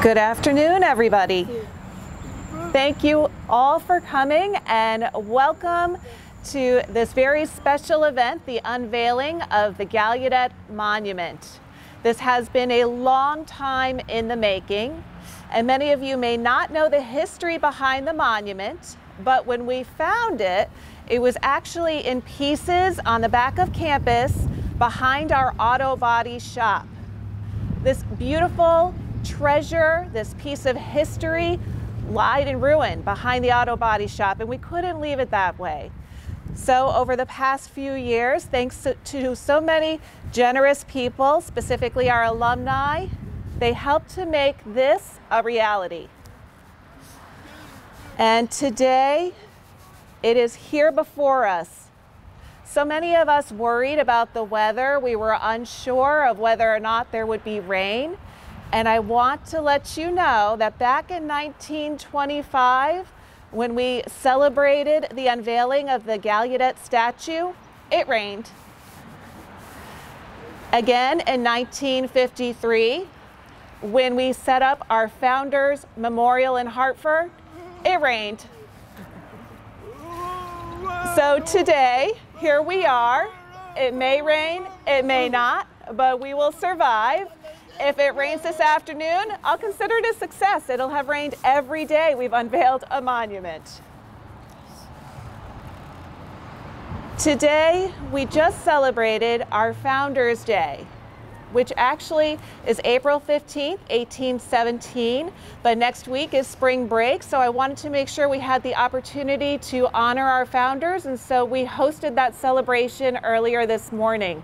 Good afternoon, everybody. Thank you all for coming and welcome to this very special event, the unveiling of the Gallaudet Monument. This has been a long time in the making, and many of you may not know the history behind the monument, but when we found it, it was actually in pieces on the back of campus behind our auto body shop. This beautiful treasure, this piece of history, lied in ruin behind the auto body shop, and we couldn't leave it that way. So over the past few years, thanks to so many generous people, specifically our alumni, they helped to make this a reality. And today, it is here before us. So many of us worried about the weather. We were unsure of whether or not there would be rain. And I want to let you know that back in 1925, when we celebrated the unveiling of the Gallaudet statue, it rained. Again in 1953, when we set up our Founders Memorial in Hartford, it rained. So today, here we are. It may rain, it may not, but we will survive. If it rains this afternoon, I'll consider it a success. It'll have rained every day we've unveiled a monument. Today, we just celebrated our Founders Day, which actually is April 15th, 1817, but next week is spring break, so I wanted to make sure we had the opportunity to honor our founders, and so we hosted that celebration earlier this morning.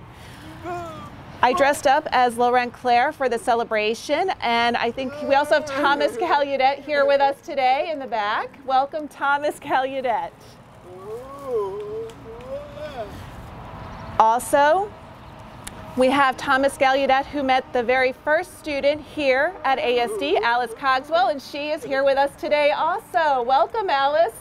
I dressed up as Laurent Clerc for the celebration, and I think we also have Thomas Gallaudet here with us today in the back. Welcome, Thomas Gallaudet. Also, we have Thomas Gallaudet who met the very first student here at ASD, Alice Cogswell, and she is here with us today also. Welcome, Alice.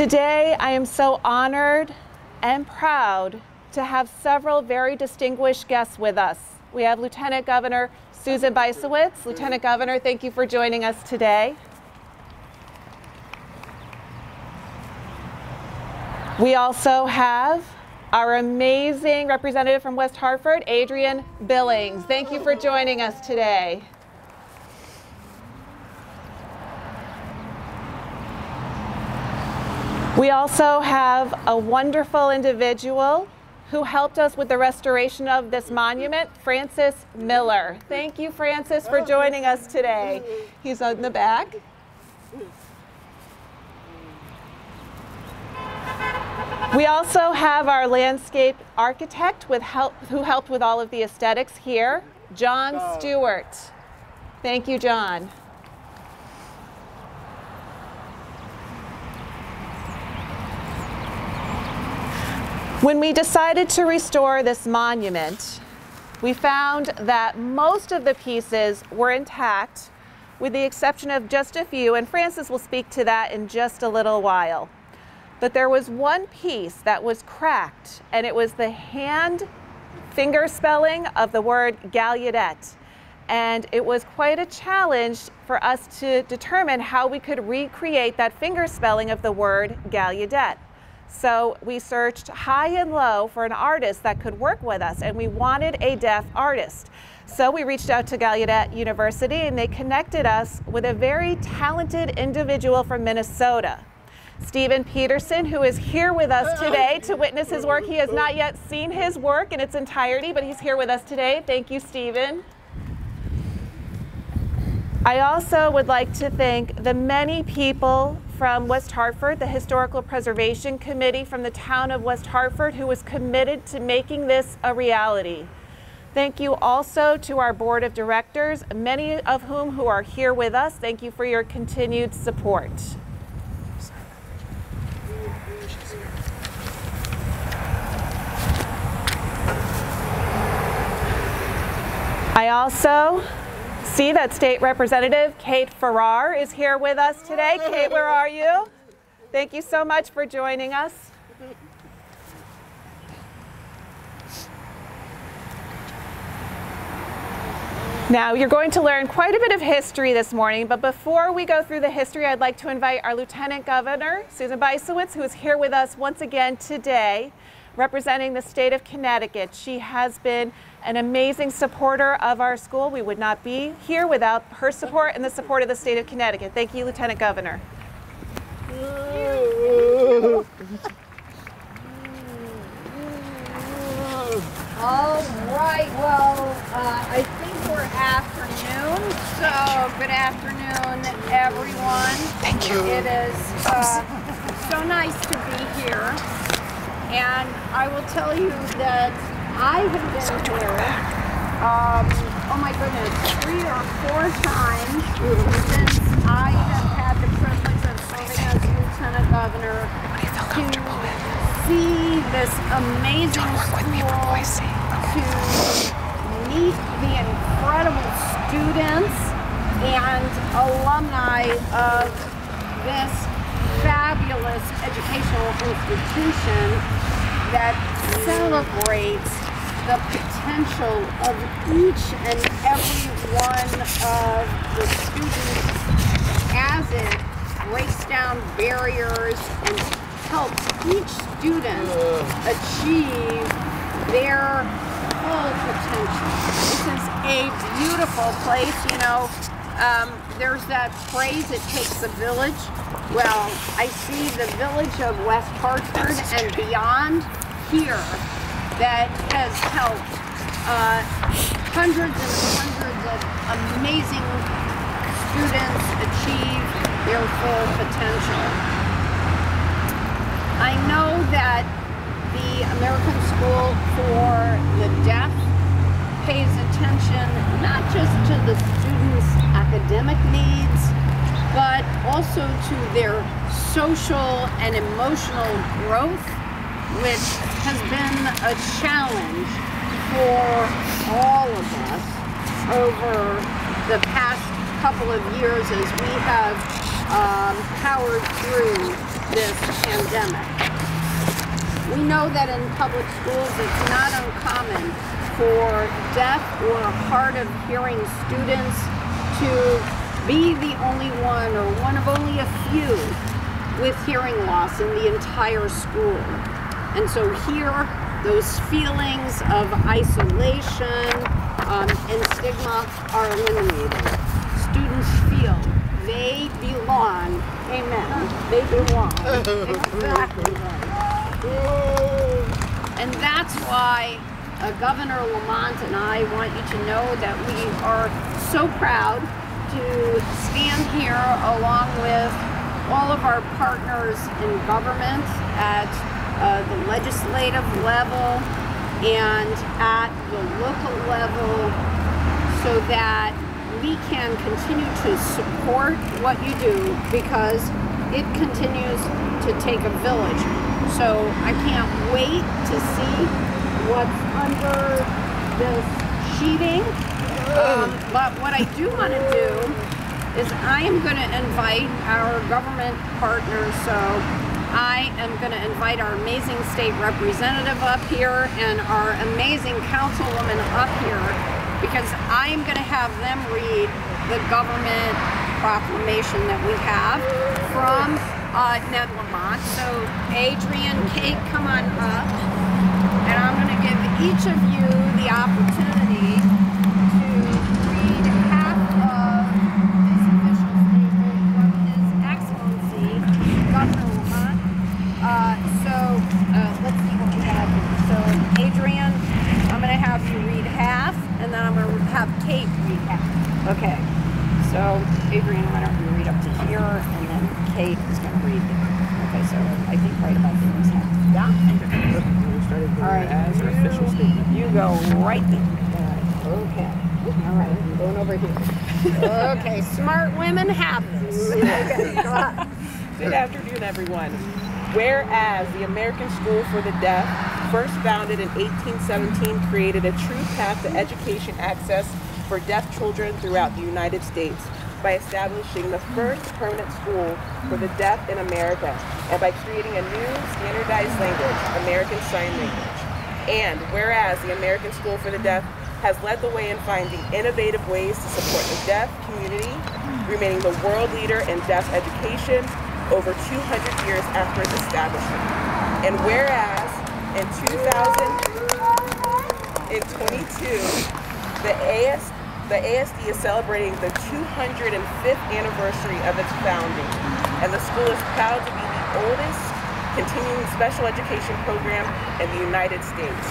Today, I am so honored and proud to have several very distinguished guests with us. We have Lieutenant Governor Susan Bysiewicz. Lieutenant Governor, thank you for joining us today. We also have our amazing representative from West Hartford, Adrian Billings. Thank you for joining us today. We also have a wonderful individual who helped us with the restoration of this monument, Francis Miller. Thank you, Francis, for oh, joining us today. He's in the back. We also have our landscape architect with help, who helped with all of the aesthetics here, John oh. Stewart. Thank you, John. When we decided to restore this monument, we found that most of the pieces were intact with the exception of just a few, and Francis will speak to that in just a little while. But there was one piece that was cracked, and it was the hand finger spelling of the word Gallaudet. And it was quite a challenge for us to determine how we could recreate that finger spelling of the word Gallaudet. So we searched high and low for an artist that could work with us, and we wanted a deaf artist. So we reached out to Gallaudet University, and they connected us with a very talented individual from Minnesota. Stephen Peterson, who is here with us today to witness his work. He has not yet seen his work in its entirety, but he's here with us today. Thank you, Stephen. I also would like to thank the many people from West Hartford, the Historical Preservation Committee from the town of West Hartford, who was committed to making this a reality. Thank you also to our board of directors, many of whom who are here with us. Thank you for your continued support. I also see that State Representative Kate Farrar is here with us today. Kate, where are you? Thank you so much for joining us. Now, you're going to learn quite a bit of history this morning, but before we go through the history, I'd like to invite our Lieutenant Governor, Susan Bysiewicz, who is here with us once again today, representing the state of Connecticut. She has been an amazing supporter of our school. We would not be here without her support and the support of the state of Connecticut. Thank you, Lieutenant Governor. All right, well, uh, I think we're afternoon, so good afternoon, everyone. Thank you. It is uh, so nice to be here, and I will tell you that I have been here, um, oh my goodness, three or four times since I have had the privilege of serving as Lieutenant Governor to see this amazing school, to meet the incredible students and alumni of this fabulous educational institution that celebrates the potential of each and every one of the students as it breaks down barriers and helps each student achieve their full potential. This is a beautiful place, you know. Um, there's that phrase, it takes a village. Well, I see the village of West Hartford and beyond here that has helped uh, hundreds and hundreds of amazing students achieve their full potential. I know that the American School for the Deaf pays attention not just to the students' academic needs, but also to their social and emotional growth, which has been a challenge for all of us over the past couple of years as we have um, powered through this pandemic. We know that in public schools it's not uncommon for deaf or hard of hearing students to be the only one or one of only a few with hearing loss in the entire school. And so here, those feelings of isolation um, and stigma are eliminated. Students feel they belong. Amen. They belong. exactly right. And that's why uh, Governor Lamont and I want you to know that we are so proud to stand here along with all of our partners in government at uh, the legislative level and at the local level so that we can continue to support what you do because it continues to take a village. So I can't wait to see what's under this sheeting. Um, but what I do want to do is I am going to invite our government partners. So I am going to invite our amazing state representative up here and our amazing councilwoman up here because I am going to have them read the government proclamation that we have from uh, Ned Lamont. So Adrian, Kate, come on up. And I'm going to give each of you the opportunity to read half of this official statement from His Excellency, Governor Lamont. Uh, so uh, let's see what we have. So Adrian, I'm going to have you read half and then I'm going to have Kate read half. Okay. So, Adrian, why don't you read up to here, and then Kate is going to read Okay, so I think right about there is half. Yeah? All right. As an official statement. You go right there. Okay. All right, I'm going over here. okay, smart women have this. Okay, go on. Good afternoon, everyone. Whereas the American School for the Deaf, first founded in 1817, created a true path to education access for deaf children throughout the United States by establishing the first permanent school for the deaf in America and by creating a new standardized language, American Sign Language. And whereas the American School for the Deaf has led the way in finding innovative ways to support the deaf community, remaining the world leader in deaf education over 200 years after its establishment. And whereas in 2022, the, AS, the ASD is celebrating the 205th anniversary of its founding, and the school is proud to be the oldest continuing special education program in the United States.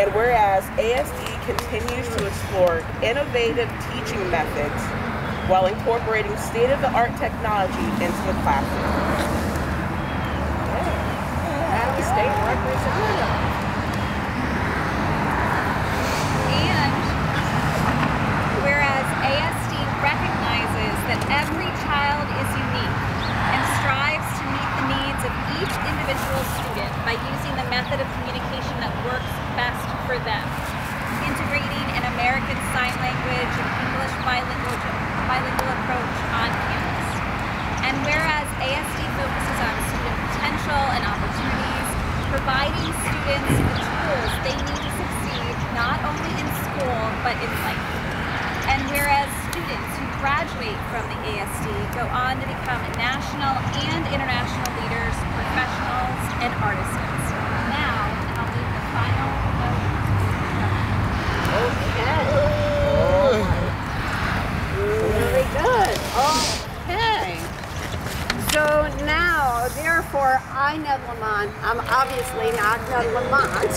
And whereas ASD continues to explore innovative teaching methods while incorporating state-of-the-art technology into the classroom. And the state representative. And whereas ASD recognizes that every child is unique and strives to meet the needs of each individual student by using the method of communication that works best for them, integrating an American Sign Language and English bilingual, approach on campus. And whereas ASD focuses on student potential and opportunities, providing students the tools they need to succeed not only in school but in life. And whereas students who graduate from the ASD go on to become national and international leaders, professionals, and artisans. Now, I'll leave the final vote Very good. Okay. So now, therefore, I, Ned Lamont, I'm obviously not Ned Lamont,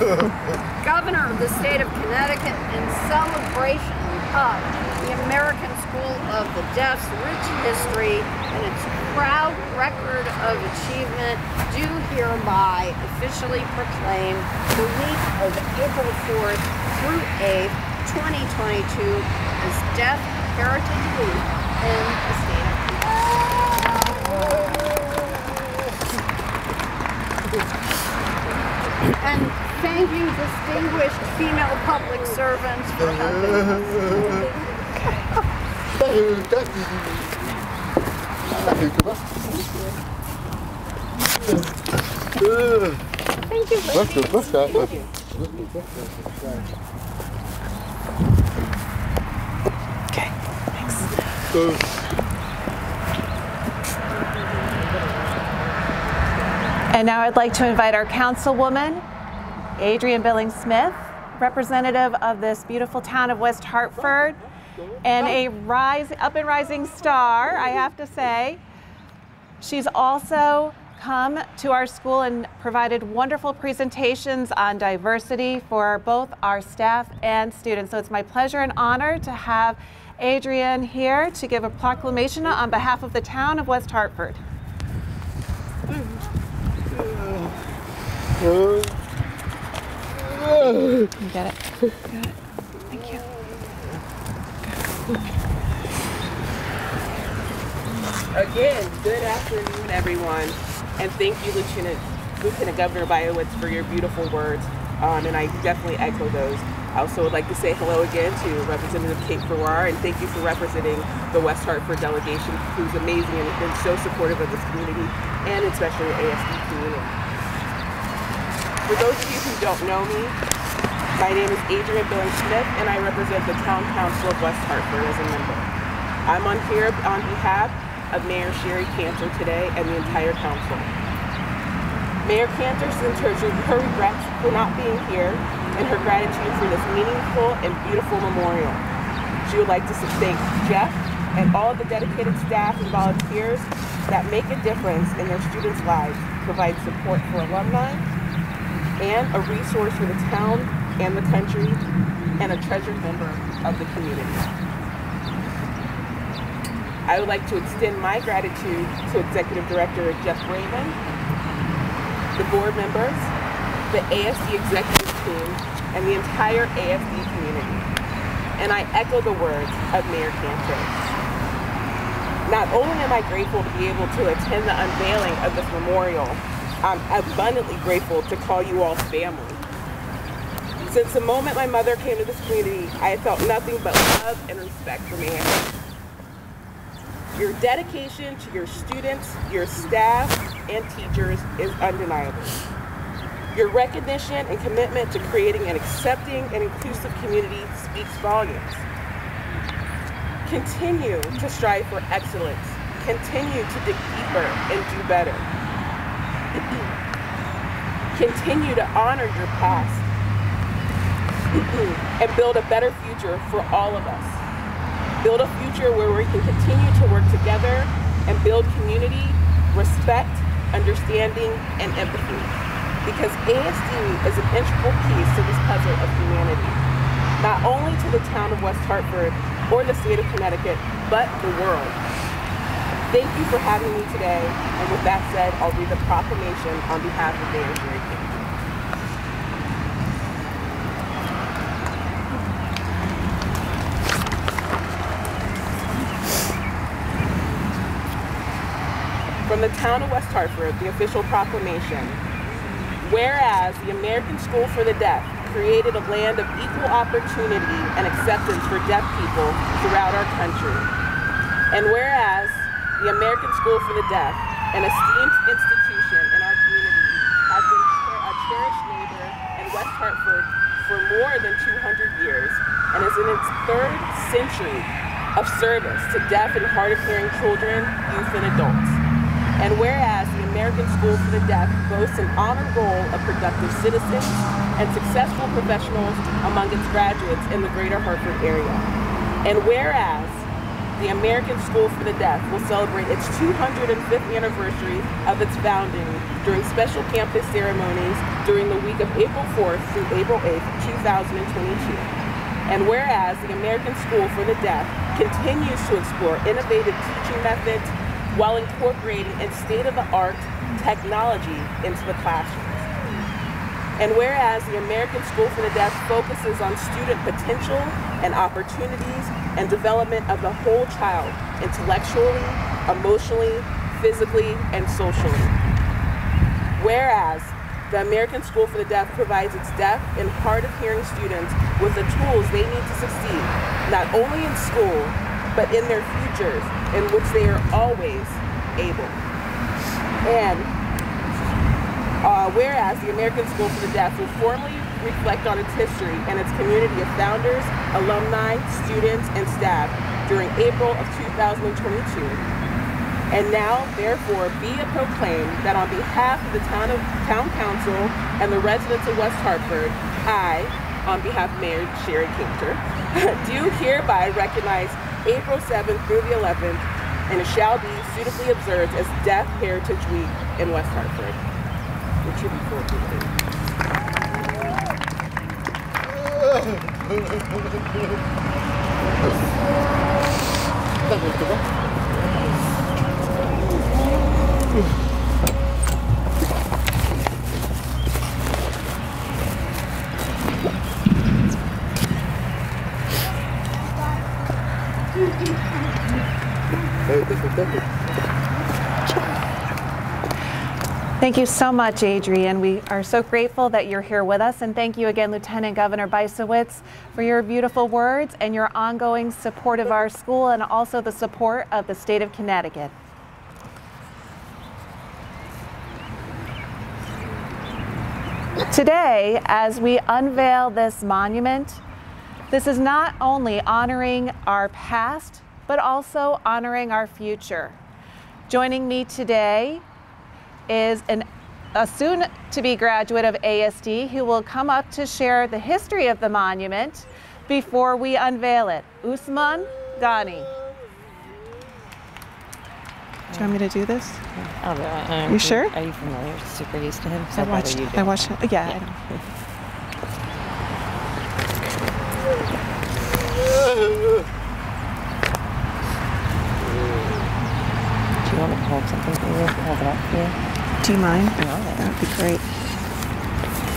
Governor of the state of Connecticut, in celebration of the American School of the Deaf's rich history and its proud record of achievement, do hereby officially proclaim the week of April 4th through 8th, 2022 as Deaf Heritage Week in And thanking distinguished female public servants for helping us. Thank you, Let's go, let's go. Let's go. Okay, thanks. Uh, And now I'd like to invite our councilwoman, Adrian Billings Smith, representative of this beautiful town of West Hartford, and a rise, up and rising star, I have to say. She's also come to our school and provided wonderful presentations on diversity for both our staff and students. So it's my pleasure and honor to have Adrian here to give a proclamation on behalf of the town of West Hartford. You it? Again, good afternoon, everyone, and thank you, Lieutenant, Lieutenant Governor Bysiewicz, for your beautiful words, um, and I definitely echo those. I also would like to say hello again to Representative Kate Farrar, and thank you for representing the West Hartford delegation, who's amazing and has been so supportive of this community, and especially the ASD community. For those of you who don't know me, my name is Adrian Billings Smith, and I represent the Town Council of West Hartford as a member. I'm on here on behalf of Mayor Shari Cantor today and the entire council. Mayor Cantor sends her, regrets for not being here and her gratitude for this meaningful and beautiful memorial. She would like to thank Jeff and all of the dedicated staff and volunteers that make a difference in their students' lives, provide support for alumni, and a resource for the town and the country, and a treasured member of the community. I would like to extend my gratitude to Executive Director Jeff Raymond, the board members, the ASD executive team, and the entire ASD community. And I echo the words of Mayor Cantor. Not only am I grateful to be able to attend the unveiling of this memorial, I'm abundantly grateful to call you all family. Since the moment my mother came to this community, I have felt nothing but love and respect for Mayor. Your dedication to your students, your staff, and teachers is undeniable. Your recognition and commitment to creating an accepting and inclusive community speaks volumes. Continue to strive for excellence. Continue to dig deeper and do better. Continue to honor your past and build a better future for all of us. Build a future where we can continue to work together and build community, respect, understanding, and empathy. Because ASD is an integral piece to this puzzle of humanity, not only to the town of West Hartford or the state of Connecticut, but the world. Thank you for having me today, and with that said, I'll read the proclamation on behalf of Mayor Sherry King. From the town of West Hartford, the official proclamation. Whereas the American School for the Deaf created a land of equal opportunity and acceptance for deaf people throughout our country. And whereas the American School for the Deaf, an esteemed institution in our community, has been a cherished neighbor in West Hartford for more than 200 years and is in its third century of service to deaf and hard of hearing children, youth, and adults. And whereas the American School for the Deaf boasts an honor roll of productive citizens and successful professionals among its graduates in the greater Hartford area. And whereas the American School for the Deaf will celebrate its 205th anniversary of its founding during special campus ceremonies during the week of April 4th through April 8th, 2022. And whereas the American School for the Deaf continues to explore innovative teaching methods while incorporating its state-of-the-art technology into the classrooms. And whereas the American School for the Deaf focuses on student potential and opportunities and development of the whole child, intellectually, emotionally, physically, and socially. Whereas the American School for the Deaf provides its deaf and hard of hearing students with the tools they need to succeed, not only in school, but in their futures in which they are always able. And uh, whereas the American School for the Deaf will formally reflect on its history and its community of founders, alumni, students, and staff during April of 2022. And now, therefore, be it proclaimed that on behalf of the town, of, town council and the residents of West Hartford, I, on behalf of Mayor Shari Cantor, do hereby recognize April 7th through the 11th, and it shall be suitably observed as Deaf Heritage Week in West Hartford. Which you before Thank you so much, Adrian. We are so grateful that you're here with us. And thank you again, Lieutenant Governor Bysiewicz, for your beautiful words and your ongoing support of our school and also the support of the state of Connecticut. Today, as we unveil this monument, this is not only honoring our past, but also honoring our future. Joining me today is an, a soon to be graduate of ASD who will come up to share the history of the monument before we unveil it. Usman Ghani. Do you want me to do this? I'll do it. Um, You sure? Are you familiar? Super used to him. So I watched. you I watched. it. Yeah. I know. Do you want me to hold something for you? Hold it up for you? Do you mind? No, That would be great.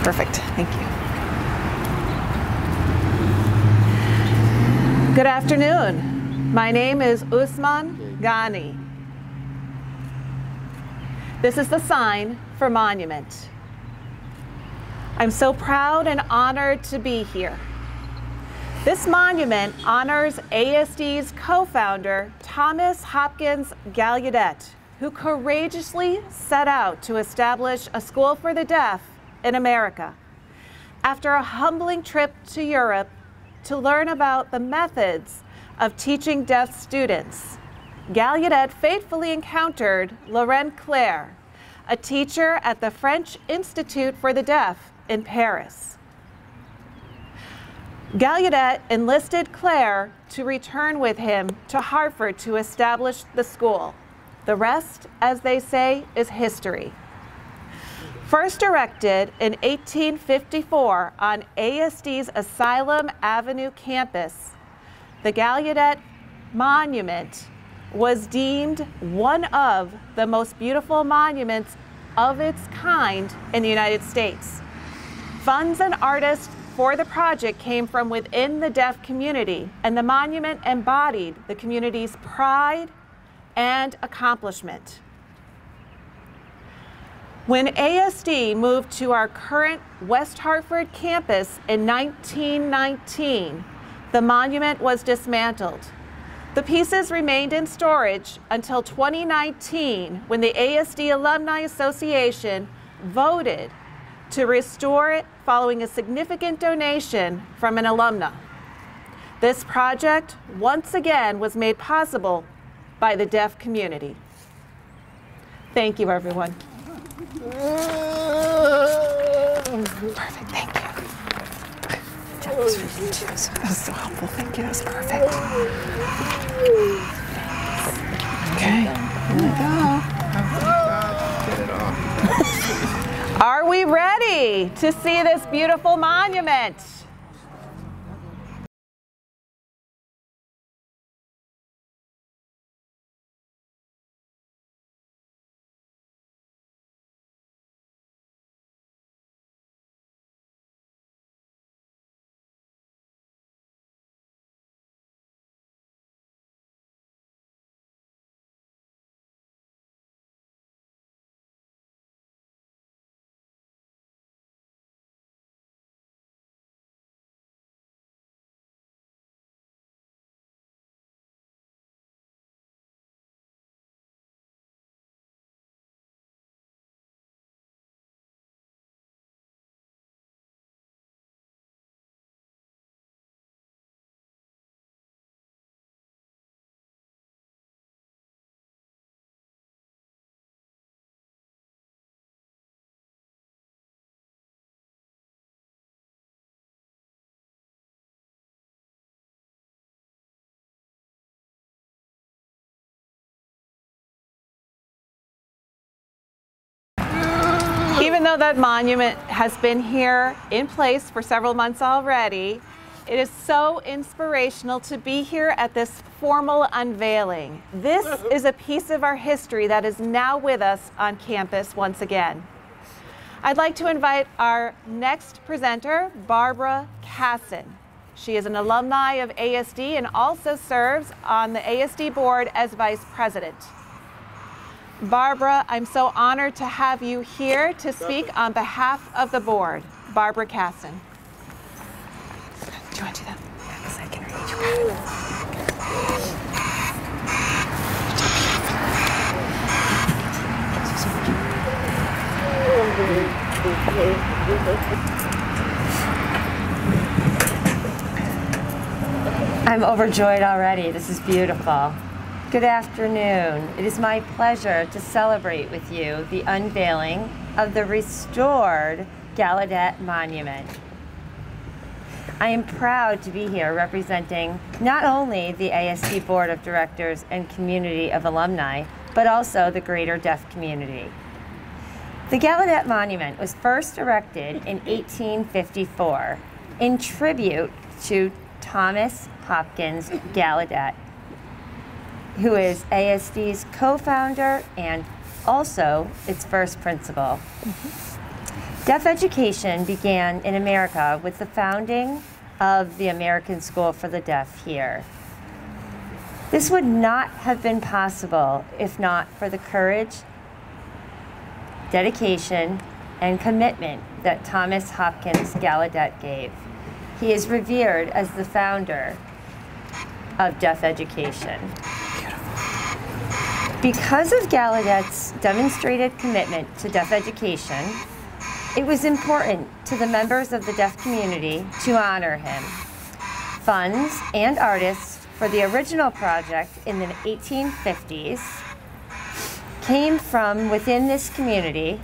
Perfect. Thank you. Good afternoon. My name is Usman Ghani. This is the sign for monument. I'm so proud and honored to be here. This monument honors ASD's co-founder, Thomas Hopkins Gallaudet, who courageously set out to establish a school for the deaf in America. After a humbling trip to Europe to learn about the methods of teaching deaf students, Gallaudet faithfully encountered Laurent Clerc, a teacher at the French Institute for the Deaf in Paris. Gallaudet enlisted Clerc to return with him to Hartford to establish the school. The rest, as they say, is history. First erected in 1854 on ASD's Asylum Avenue campus, the Gallaudet Monument was deemed one of the most beautiful monuments of its kind in the United States. Funds and artists for the project came from within the deaf community, and the monument embodied the community's pride and accomplishment. When ASD moved to our current West Hartford campus in 1919, the monument was dismantled. The pieces remained in storage until 2019 when the ASD Alumni Association voted to restore it following a significant donation from an alumna. This project once again was made possible by the deaf community. Thank you, everyone. Perfect, thank you. That was really That was so helpful. Thank you. That was perfect. Okay. here we go. Are we ready to see this beautiful monument? Though that monument has been here in place for several months already, it is so inspirational to be here at this formal unveiling. This is a piece of our history that is now with us on campus once again. I'd like to invite our next presenter, Barbara Casson. She is an alumni of ASD and also serves on the ASD board as vice president. Barbara, I'm so honored to have you here to speak on behalf of the board. Barbara Casson. Do you want to do that? Because I can read you. I'm overjoyed already. This is beautiful. Good afternoon. It is my pleasure to celebrate with you the unveiling of the restored Gallaudet Monument. I am proud to be here representing not only the ASD Board of Directors and community of alumni, but also the greater deaf community. The Gallaudet Monument was first erected in 1854 in tribute to Thomas Hopkins Gallaudet, who is ASD's co-founder and also its first principal. Mm-hmm. Deaf education began in America with the founding of the American School for the Deaf here. This would not have been possible if not for the courage, dedication, and commitment that Thomas Hopkins Gallaudet gave. He is revered as the founder of deaf education. Because of Gallaudet's demonstrated commitment to deaf education, It was important to the members of the deaf community to honor him. Funds and artists for the original project in the 1850s came from within this community,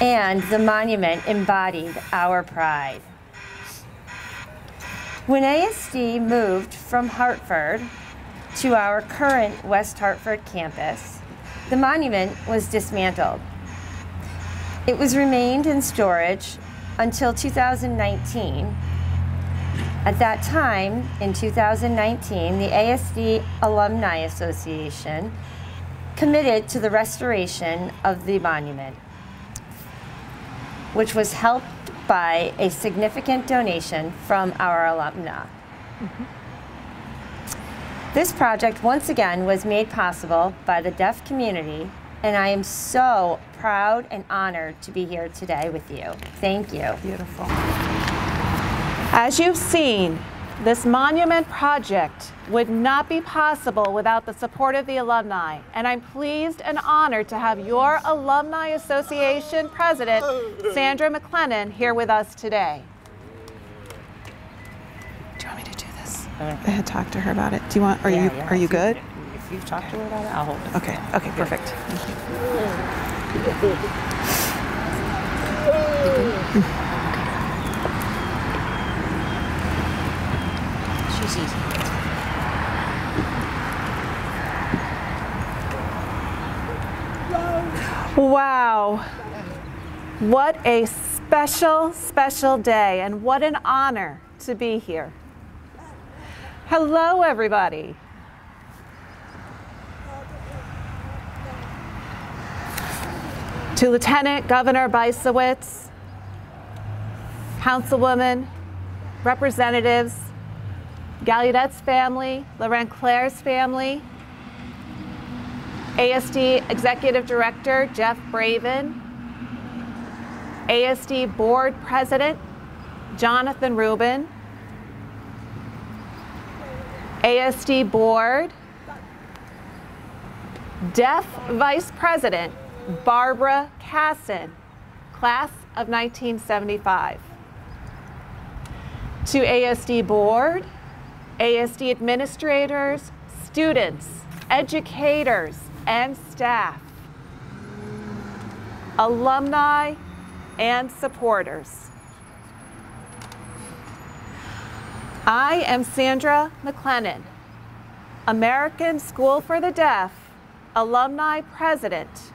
and the monument embodied our pride. When ASD moved from Hartford to our current West Hartford campus, the monument was dismantled. It was remained in storage until 2019. At that time, in 2019, the ASD Alumni Association committed to the restoration of the monument, which was helped by a significant donation from our alumni. Mm-hmm. This project, once again, was made possible by the deaf community, and I am so proud and honored to be here today with you. Thank you. Beautiful. As you've seen, this monument project would not be possible without the support of the alumni, and I'm pleased and honored to have your Alumni Association President, Sandra McLennan, here with us today. Do had talked to her about it. Do you want? Are you are you good? If you talk to her about it, I'll hold it. Okay. Okay. Perfect. Thank you. She's easy. Wow. What a special, special day, and what an honor to be here. Hello, everybody. To Lieutenant Governor Bysiewicz, Councilwoman, representatives, Gallaudet's family, Laurent Clerc's family, ASD Executive Director Jeff Bravin, ASD Board President Jonathan Rubin, ASD Board Deaf Vice President Barbara Casson, Class of 1975. To ASD Board, ASD administrators, students, educators, and staff, alumni, and supporters. I am Sandra McLennan, American School for the Deaf Alumni President.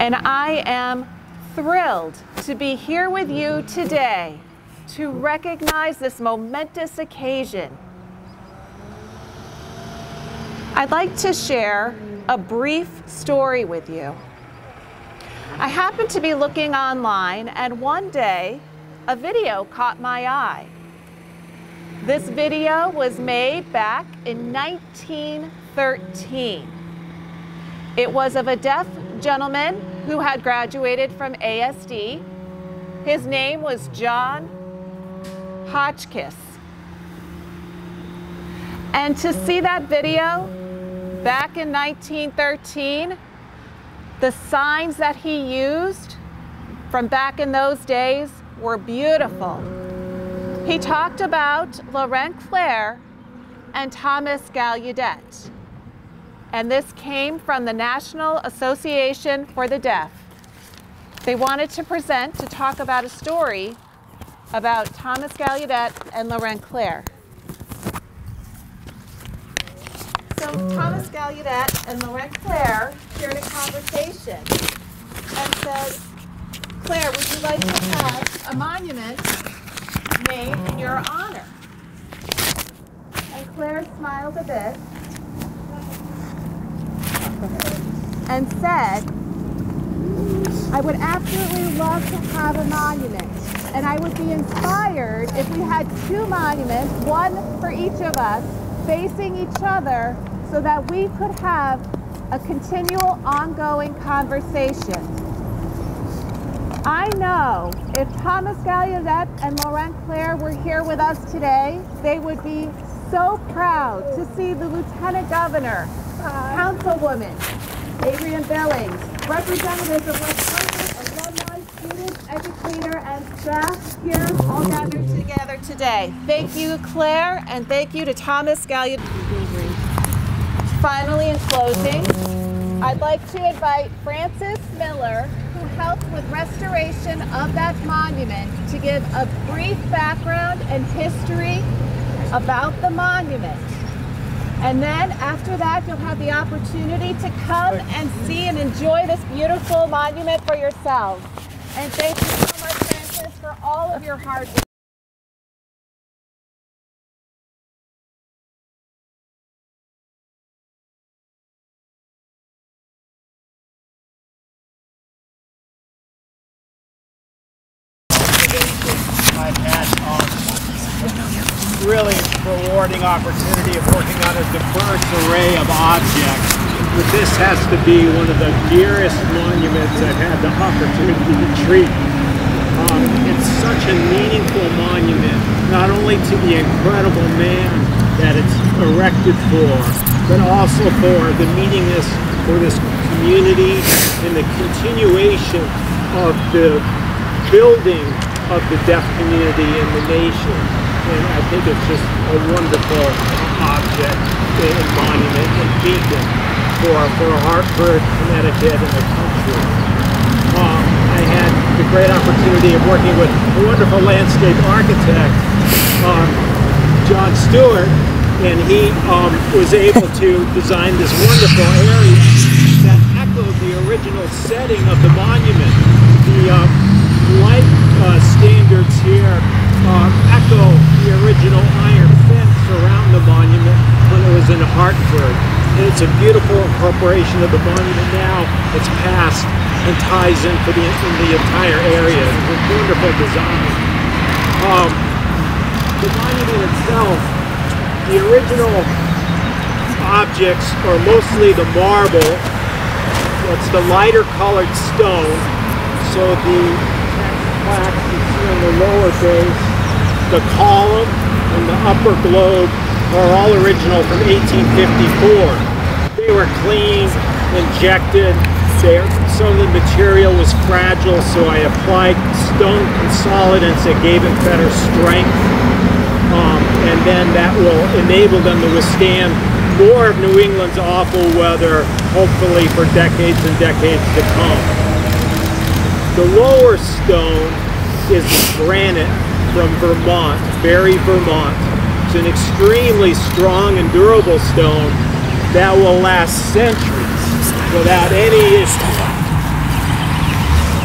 And I am thrilled to be here with you today to recognize this momentous occasion. I'd like to share a brief story with you. I happened to be looking online and one day a video caught my eye. This video was made back in 1913. It was of a deaf gentleman who had graduated from ASD. His name was John Hotchkiss. And to see that video back in 1913, the signs that he used from back in those days were beautiful. He talked about Laurent Clerc and Thomas Gallaudet. And this came from the National Association for the Deaf. They wanted to present to talk about a story about Thomas Gallaudet and Laurent Clerc. So Thomas Gallaudet and Laurent Claire shared a conversation and said, Clerc, would you like to have a monument made in your honor? And Clerc smiled a bit and said, I would absolutely love to have a monument. And I would be inspired if we had two monuments, one for each of us, facing each other so that we could have a continual ongoing conversation. I know if Thomas Gallaudet and Laurent Clerc were here with us today, they would be so proud to see the Lieutenant Governor, Councilwoman, Adrian Billings, representatives of West Point, alumni, students, educator, and staff here all gathered together today. Thank you, Clerc, and thank you to Thomas Gallaudet. Finally, in closing, I'd like to invite Francis Miller, helped with restoration of that monument, to give a brief background and history about the monument. And then after that, you'll have the opportunity to come and see and enjoy this beautiful monument for yourselves. And thank you so much, Francis, for all of your hard work. I've had um, really rewarding opportunity of working on a diverse array of objects. But this has to be one of the dearest monuments I've had the opportunity to treat. Um, it's such a meaningful monument, not only to the incredible man that it's erected for, but also for the meaningness for this community and the continuation of the building of the deaf community in the nation. And I think it's just a wonderful object and monument and beacon for, for Hartford, Connecticut, and the country. Um, I had the great opportunity of working with a wonderful landscape architect, um, John Stewart, and he um, was able to design this wonderful area that echoed the original setting of the monument. The uh, light uh, standards here uh, echo the original iron fence around the monument when it was in Hartford. And it's a beautiful incorporation of the monument now. It's past and ties in for the, in the entire area. It's a wonderful design. Um, the monument itself, the original objects are mostly the marble. It's the lighter colored stone. So the plaques you see on the lower base, the column and the upper globe are all original from 1854. They were cleaned, injected. They, some of the material was fragile, so I applied stone consolidants that gave it better strength. Um, and then that will enable them to withstand more of New England's awful weather, hopefully for decades and decades to come. The lower stone is granite from Vermont, Barre, Vermont. It's an extremely strong and durable stone that will last centuries without any issue.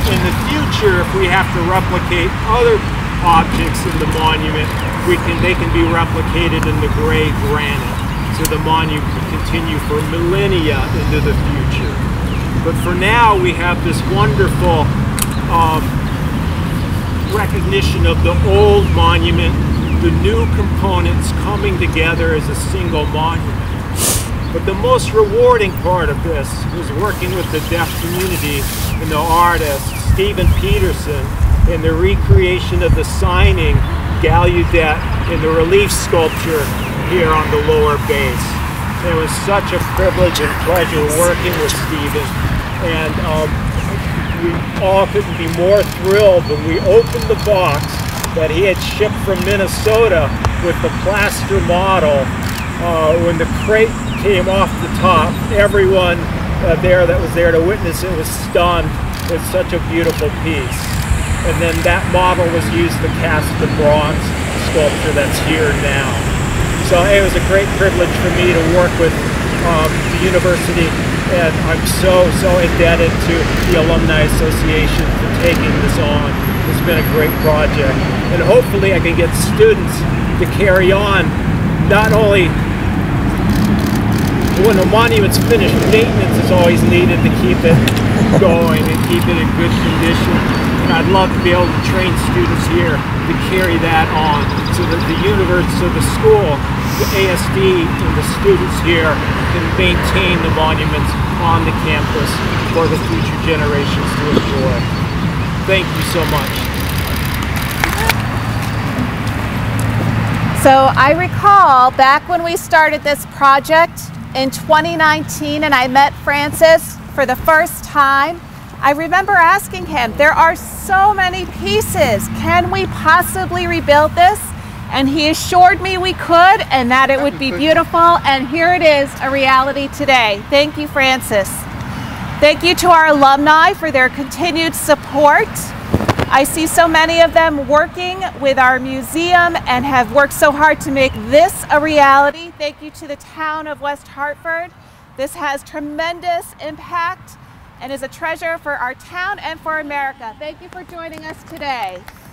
In the future, if we have to replicate other objects in the monument, we can they can be replicated in the gray granite. So the monument can continue for millennia into the future. But for now, we have this wonderful um, recognition of the old monument, the new components coming together as a single monument. But the most rewarding part of this was working with the deaf community and the artist, Stephen Peterson, in the recreation of the signing Gallaudet in the relief sculpture here on the lower base. It was such a privilege and pleasure working with Stephen. And um, we all couldn't be more thrilled when we opened the box that he had shipped from Minnesota with the plaster model. Uh, when the crate came off the top, everyone uh, there that was there to witness it was stunned. It's such a beautiful piece. And then that model was used to cast the bronze sculpture that's here now. So it was a great privilege for me to work with um, the university and I'm so, so indebted to the Alumni Association for taking this on. It's been a great project. And hopefully I can get students to carry on not only when a monument's finished, maintenance is always needed to keep it going and keep it in good condition. And I'd love to be able to train students here to carry that on so that the university, so the school, the ASD and the students here can maintain the monuments on the campus for the future generations to enjoy. Thank you so much. So I recall back when we started this project in 2019 and I met Francis for the first time, I remember asking him, there are so many pieces. Can we possibly rebuild this? And he assured me we could and that it would be beautiful. And here it is, a reality today. Thank you, Francis. Thank you to our alumni for their continued support. I see so many of them working with our museum and have worked so hard to make this a reality. Thank you to the town of West Hartford. This has tremendous impact and is a treasure for our town and for America. Thank you for joining us today.